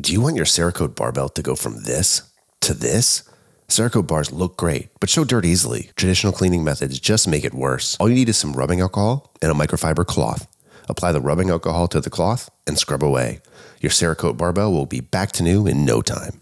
Do you want your Cerakote barbell to go from this to this? Cerakote bars look great, but show dirt easily. Traditional cleaning methods just make it worse. All you need is some rubbing alcohol and a microfiber cloth. Apply the rubbing alcohol to the cloth and scrub away. Your Cerakote barbell will be back to new in no time.